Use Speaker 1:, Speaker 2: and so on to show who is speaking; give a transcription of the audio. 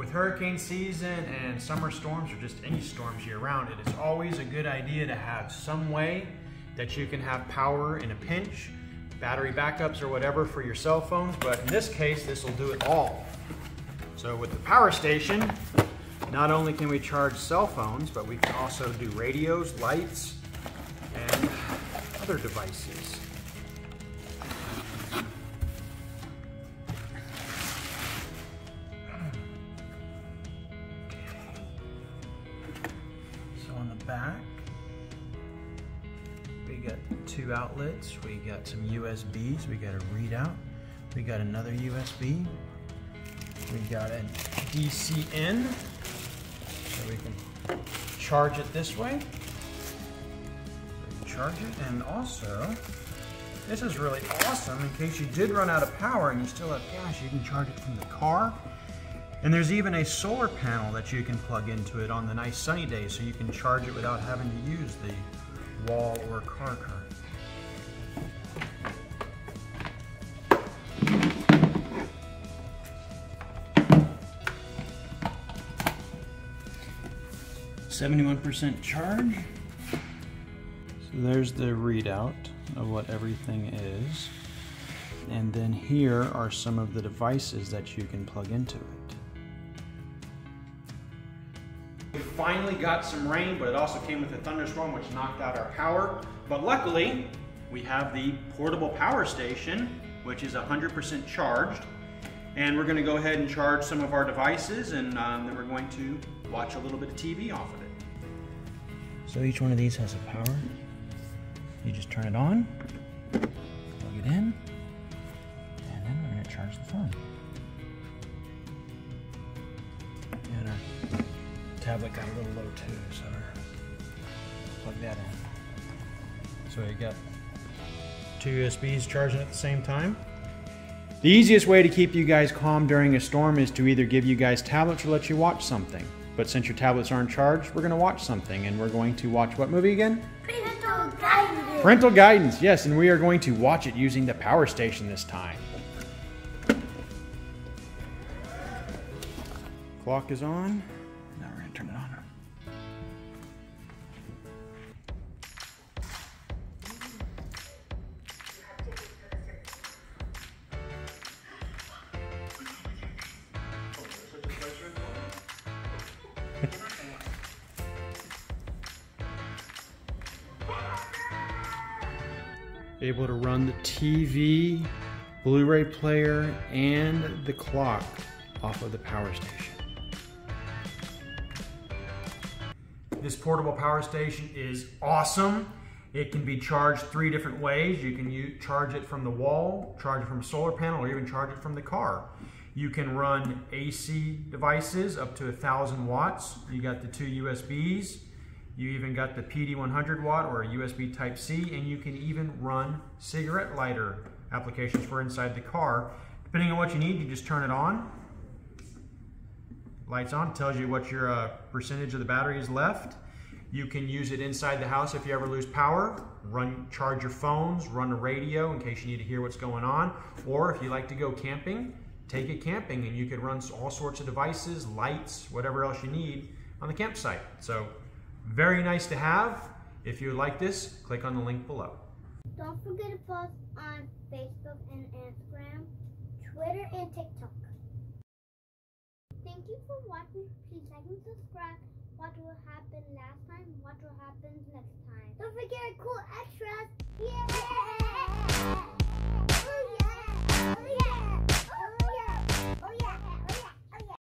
Speaker 1: With hurricane season and summer storms or just any storms year round, it is always a good idea to have some way that you can have power in a pinch, battery backups or whatever for your cell phones, but in this case, this will do it all. So with the power station, not only can we charge cell phones, but we can also do radios, lights, and other devices. Back, we got two outlets, we got some USBs, we got a readout, we got another USB, we got a DC in, so we can charge it this way. Charge it, and also, this is really awesome. In case you did run out of power and you still have gas, you can charge it from the car. And there's even a solar panel that you can plug into it on the nice sunny days so you can charge it without having to use the wall or car current. Seventy-one percent charge. So there's the readout of what everything is. And then here are some of the devices that you can plug into it. We finally got some rain, but it also came with a thunderstorm which knocked out our power. But luckily, we have the portable power station, which is 100% charged. And we're gonna go ahead and charge some of our devices and um, then we're going to watch a little bit of TV off of it. So each one of these has a power. You just turn it on, plug it in, and then we're gonna charge the phone. And our tablet got a little low too, so plug that in. So you got two USBs charging at the same time. The easiest way to keep you guys calm during a storm is to either give you guys tablets or let you watch something. But since your tablets aren't charged, we're going to watch something. And we're going to watch what movie again?
Speaker 2: Parental guidance.
Speaker 1: Parental Guidance, yes, and we are going to watch it using the power station this time. Clock is on. Now we're to turn it on. able to run the TV, Blu-ray player, and the clock off of the power station. This portable power station is awesome. It can be charged three different ways. You can use, charge it from the wall, charge it from a solar panel, or even charge it from the car. You can run AC devices up to a thousand watts. You got the two USBs. You even got the PD 100 watt or a USB Type C, and you can even run cigarette lighter applications for inside the car. Depending on what you need, you just turn it on. Lights on, tells you what your uh, percentage of the battery is left. You can use it inside the house if you ever lose power. Run, charge your phones, run a radio in case you need to hear what's going on. Or if you like to go camping, take it camping and you can run all sorts of devices, lights, whatever else you need on the campsite. So very nice to have. If you like this, click on the link below.
Speaker 2: Don't forget to follow us on Facebook and Instagram, Twitter, and TikTok. Thank you for watching. Please like and subscribe. What will happen last time? What will happen next time? Don't forget a cool extra.